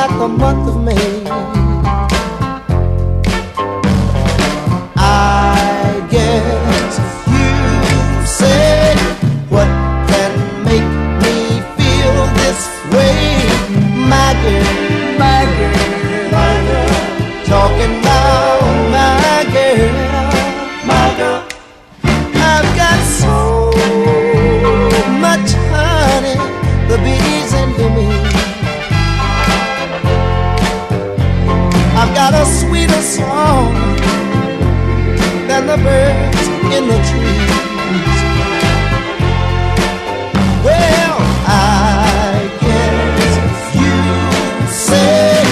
Like the month of May. I guess you said what can make me feel this way, my girl, my girl. I've got a sweeter song than the birds in the trees. Well, I guess you say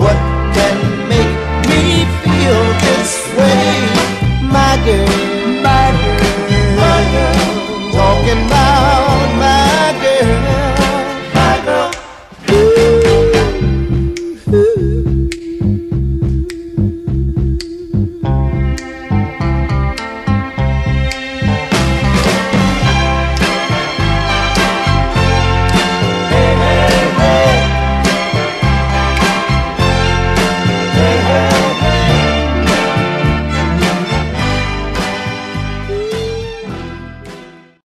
what can make me feel this way, my girl.